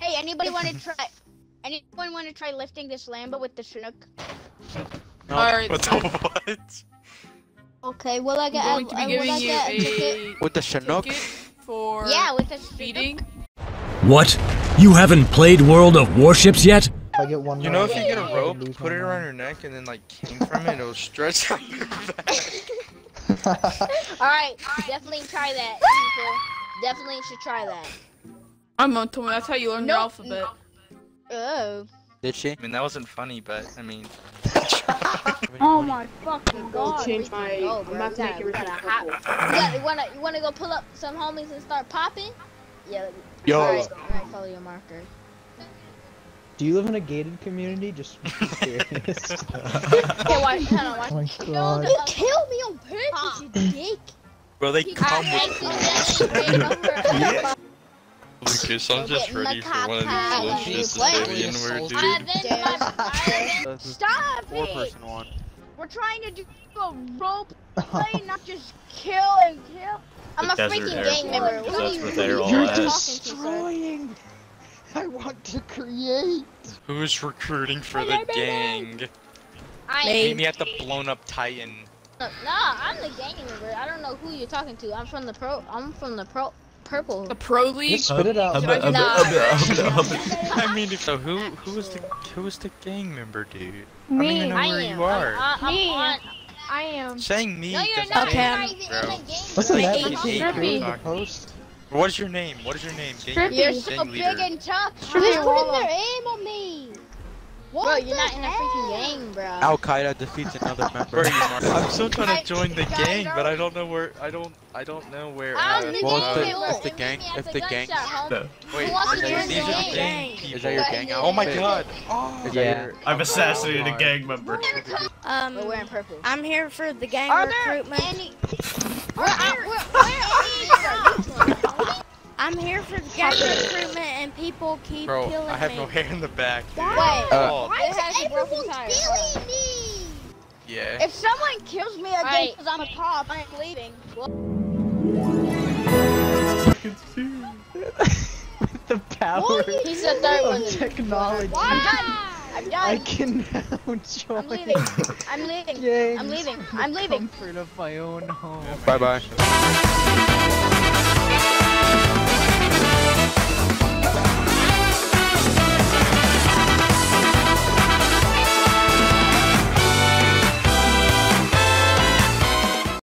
Hey, anybody want to try? Anyone want to try lifting this Lambo with the Chinook? No. Alright, What the what? Okay, will I get? I'm going to be uh, will giving I you get a ticket? With the Chinook? for Yeah, with the speeding. What? You haven't played World of Warships yet? I get one. You know, if you get a I rope, lose put it around your neck, and then like came from it, it'll stretch out your back. All right, definitely try that, people. Definitely should try that. I'm on Tommy, that's how you learn your alphabet. Oh. Did she? I mean, that wasn't funny, but I mean, Oh my fucking I'll god. change my- go, I'm bro. about to make everything gotta purple. You, you wanna you wanna go pull up some homies and start popping? Yeah. Yo. Alright, alright, follow your marker. Do you live in a gated community? Just curious. Okay, watch. Hold on, watch. Oh my god. you killed me on purpose, you dick. well, they come with I Lucas, I'm just ready for one of these glitches to What? say the dude. accidentally. This is Stop four it! one. We're trying to do a role play, not just kill and kill. I'm The a freaking gang member. What that's are you, what they're all you at. destroying. I want to create. Who's recruiting for the gang? I Meet me at the blown up Titan. Nah, I'm the gang member. I don't know who you're talking to. I'm from the pro. I'm from the pro. Purple. The Pro League. Just spit it out. Hubba, hubba, hubba, hubba, hubba. I mean, so who who was the who was the gang member, dude? I don't even know I where am. you are. I'm, I'm, Me. on. I am. Saying me No, you're doesn't not. Okay. You're not change, even in bro. the game. Wasn't You're that making the fun key of Strippy. me. the post? What's your name? What is your name? Gang, Strippy. You're gang so leader. big and tough. Sure, They're Walla. putting their aim on me. Bro, you're not in a freaking gang, bro. Al Qaeda defeats another member. Bro, you are- I'm still trying to join the gang, but I don't know where. I don't. I don't know where. I'm uh, the Well, gang if the- if the gang- if the the gang- gunshot, Wait, Who wants these to are, join these the are the gang? gang Is that your gang Oh my god. Is that Yeah. your- I've assassinated a Oh, gang member. Um, We're wearing purple. I'm here for the gang Are there recruitment. any? Where, where, where, where I'm here for the gang recruitment, and people keep Bro, killing I have me. no hair in the back. Dude. Wait. Oh, Why uh, It is has a broken everyone killing me? yeah. If someone kills me again Alright. because I'm a cop, I'm leaving. the power He's the third one. of technology. I'm done. I'm I can now I'm leaving. I'm leaving. gangs I'm leaving. from I'm the leaving. comfort of my own home. Bye bye.